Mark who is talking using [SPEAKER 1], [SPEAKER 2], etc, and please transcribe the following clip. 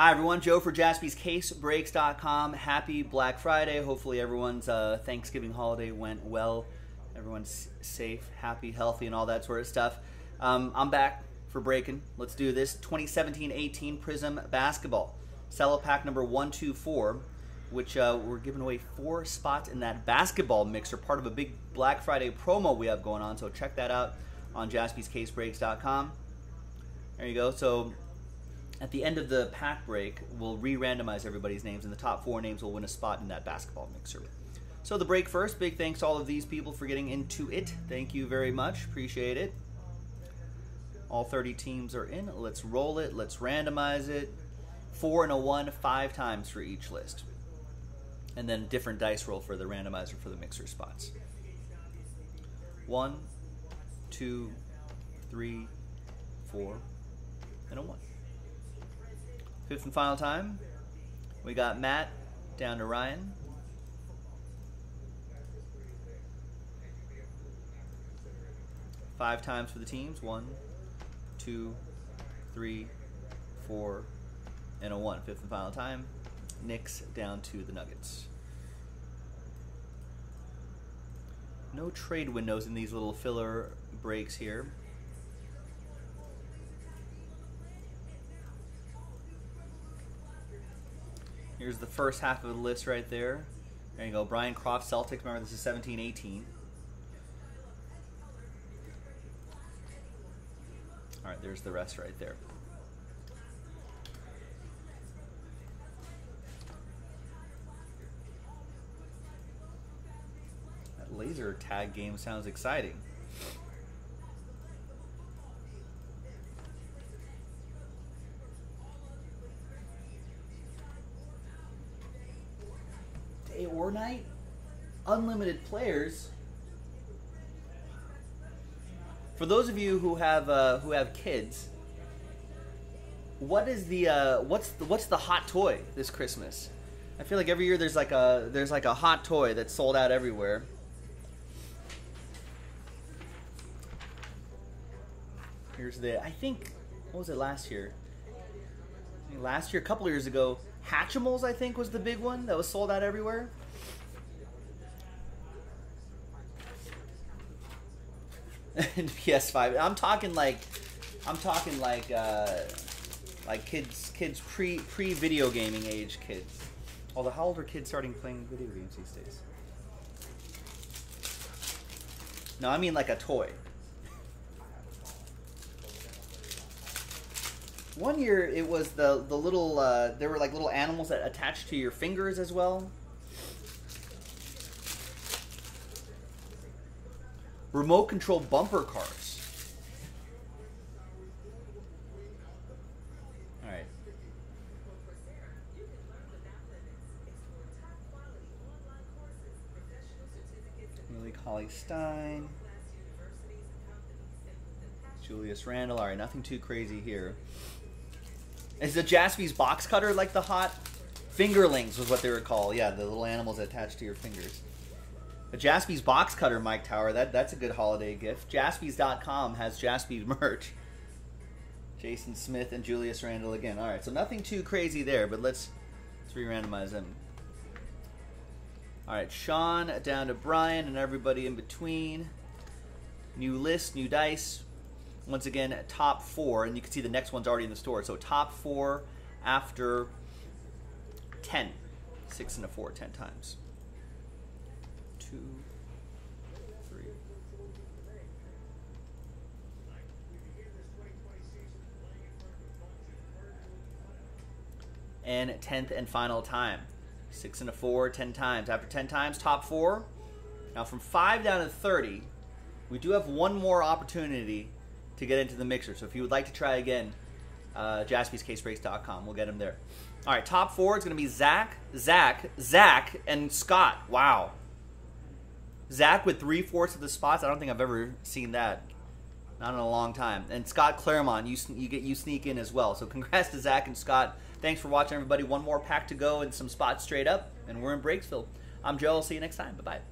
[SPEAKER 1] Hi, everyone. Joe for jaspyscasebreaks.com. Happy Black Friday. Hopefully, everyone's uh, Thanksgiving holiday went well. Everyone's safe, happy, healthy, and all that sort of stuff. Um, I'm back for breaking. Let's do this 2017 18 Prizm Basketball. Cello pack number 124, which uh, we're giving away four spots in that basketball mixer, part of a big Black Friday promo we have going on. So check that out on jaspyscasebreaks.com. There you go. So at the end of the pack break, we'll re-randomize everybody's names, and the top four names will win a spot in that basketball mixer. So the break first. Big thanks to all of these people for getting into it. Thank you very much. Appreciate it. All 30 teams are in. Let's roll it. Let's randomize it. Four and a one, five times for each list. And then different dice roll for the randomizer for the mixer spots. One, two, three, four, and a one. Fifth and final time. We got Matt down to Ryan. Five times for the teams. One, two, three, four, and a one. Fifth and final time. Knicks down to the Nuggets. No trade windows in these little filler breaks here. Here's the first half of the list right there. There you go. Brian Croft, Celtics. Remember, this is 17 18. All right, there's the rest right there. That laser tag game sounds exciting. Night, unlimited players. For those of you who have uh, who have kids, what is the uh, what's the, what's the hot toy this Christmas? I feel like every year there's like a there's like a hot toy that's sold out everywhere. Here's the I think what was it last year? Last year, a couple years ago, Hatchimals I think was the big one that was sold out everywhere. and PS5. I'm talking like, I'm talking like, uh, like kids, kids pre pre video gaming age kids. Although, how old are kids starting playing video games these days? No, I mean like a toy. One year it was the the little uh, there were like little animals that attached to your fingers as well. Remote control bumper cars. All right. Stein. Julius Randle. All right, nothing too crazy here. Is the Jaspy's box cutter like the hot? Fingerlings was what they were called. Yeah, the little animals attached to your fingers. A Jaspy's box cutter, Mike Tower. That that's a good holiday gift. Jaspys.com has Jaspy's merch. Jason Smith and Julius Randle again. All right, so nothing too crazy there, but let's let's re-randomize them. All right, Sean down to Brian and everybody in between. New list, new dice. Once again, top four, and you can see the next one's already in the store. So top four after ten. Six and a four, ten times two, three. And tenth and final time. Six and a four, ten times. After ten times, top four. Now from five down to 30, we do have one more opportunity to get into the mixer. So if you would like to try again, uh, jaspyscasebreaks.com. We'll get him there. All right, top four is going to be Zach, Zach, Zach, and Scott. Wow. Zach with three fourths of the spots. I don't think I've ever seen that. Not in a long time. And Scott Claremont, you you get you sneak in as well. So congrats to Zach and Scott. Thanks for watching, everybody. One more pack to go and some spots straight up, and we're in Breaksville. I'm Joe. I'll see you next time. Bye bye.